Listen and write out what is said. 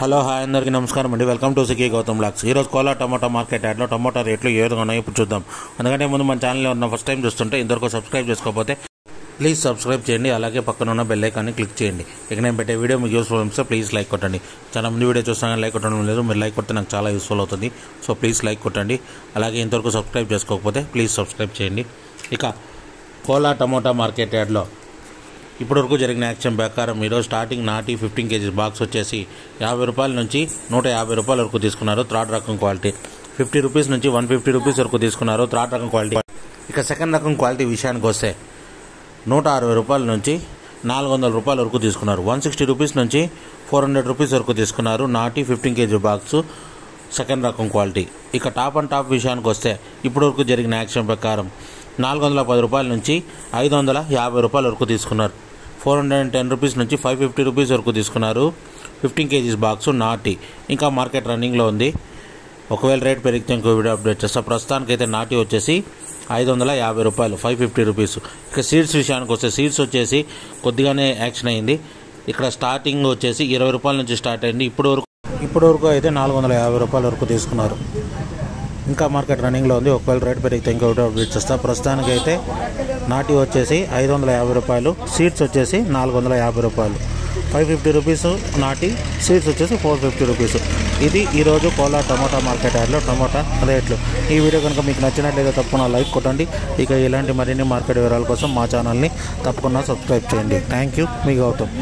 Hello hi అందరికీ నమస్కారం అండి. Welcome to CK Gautam vlogs ఈరోజు కోలా టమాటా మార్కెట్ యాడ్లో టమాటా రేట్లు ఏ విధంగా ఉన్నాయో ఇప్పుడు చూద్దాం. అందుకంటే ముందు మన ఛానల్ ఉన్న ఫస్ట్ టైం చూస్తుంటే ఇంతవరకు సబ్స్క్రైబ్ చేసుకోకపోతే ప్లీజ్ సబ్స్క్రైబ్ చేయండి. అలాగే పక్కన ఉన్న బెల్ ఐకాన్ని క్లిక్ చేయండి. ఇక నేను పెట్టే వీడియో మీకు యూస్ఫుల్ అనిపిస్తే ప్లీజ్ లైక్ కొట్టండి. చాలా మంది వీడియో చూస్తాను లైక్ కొట్టడం లేదు. మీరు లైక్ కొడితే నాకు చాలా యూస్ఫుల్ అవుతుంది. సో ప్లీజ్ లైక్ కొట్టండి. అలాగే ఇంతవరకు సబ్స్క్రైబ్ చేసుకోకపోతే ప్లీజ్ సబ్స్క్రైబ్ చేయండి. ఇక కోలా టమోటా మార్కెట్ యార్డ్లో ఇప్పటివరకు జరిగిన యాక్షన్ ప్రకారం ఈరోజు స్టార్టింగ్ నాటి ఫిఫ్టీన్ కేజీస్ బాక్స్ వచ్చేసి యాభై రూపాయల నుంచి నూట యాభై రూపాయల వరకు తీసుకున్నారు థర్డ్ రకం క్వాలిటీ. ఫిఫ్టీ రూపీస్ నుంచి వన్ ఫిఫ్టీ రూపీస్ వరకు తీసుకున్నారు థర్డ్ రకం క్వాలిటీ. ఇక సెకండ్ రకం క్వాలిటీ విషయానికి వస్తే నూట అరవై రూపాయల నుంచి నాలుగు వందల రూపాయల వరకు తీసుకున్నారు. వన్ సిక్స్టీ రూపీస్ నుంచి ఫోర్ హండ్రెడ్ రూపీస్ వరకు తీసుకున్నారు నాటి ఫిఫ్టీన్ కేజీ బాక్స్ సెకండ్ రకం క్వాలిటీ. ఇక టాప్ అండ్ టాప్ విషయానికి వస్తే ఇప్పటివరకు జరిగిన యాక్షన్ ప్రకారం నాలుగు వందల పది రూపాయల నుంచి ఐదు వందల యాభై రూపాయల వరకు తీసుకున్నారు. Four hundred and ten rupees నుంచి ఫైవ్ ఫిఫ్టీ రూపీస్ వరకు తీసుకున్నారు. ఫిఫ్టీన్ కేజీస్ బాక్స్ నాటి. ఇంకా మార్కెట్ రన్నింగ్లో ఉంది. ఒకవేళ రేట్ పెరిగితే ఇంకో వీడియో అప్డేట్ చేస్తా. ప్రస్తుతానికైతే నాటి వచ్చేసి ఐదు వందల యాభై రూపాయలు ఫైవ్ ఫిఫ్టీ రూపీస్. ఇక సీడ్స్ విషయానికి వస్తే సీడ్స్ వచ్చేసి కొద్దిగానే యాక్షన్ అయింది. ఇక్కడ స్టార్టింగ్ వచ్చేసి ఇరవై రూపాయల నుంచి స్టార్ట్ అయింది. ఇప్పుడు వరకు ఇప్పటి వరకు అయితే నాలుగు వందల యాభై రూపాయల వరకు తీసుకున్నారు. ఇంకా మార్కెట్ రన్నింగ్లో ఉంది. ఒకవేళ రేట్ పెరిగితే ఇంకో వీడియో అప్డేట్ చేస్తా. ప్రస్తుతానికి అయితే నాటి వచ్చేసి ఐదు వందల యాభై రూపాయలు. సీడ్స్ వచ్చేసి నాలుగు వందల యాభై రూపాయలు. ఫైవ్ ఫిఫ్టీ రూపీస్ నాటి సీడ్స్ వచ్చేసి ఫోర్ ఫిఫ్టీ రూపీస్. ఇది ఈరోజు కోలా టమాటా మార్కెట్ యార్డ్లో టమాటా రేట్లు. ఈ వీడియో కనుక మీకు నచ్చినట్లయితే తప్పకుండా లైక్ కొట్టండి. ఇక ఇలాంటి మరిన్ని మార్కెట్ వివరాల కోసం మా ఛానల్ని తప్పకుండా సబ్స్క్రైబ్ చేయండి. Thank you. మీ గౌతమ్.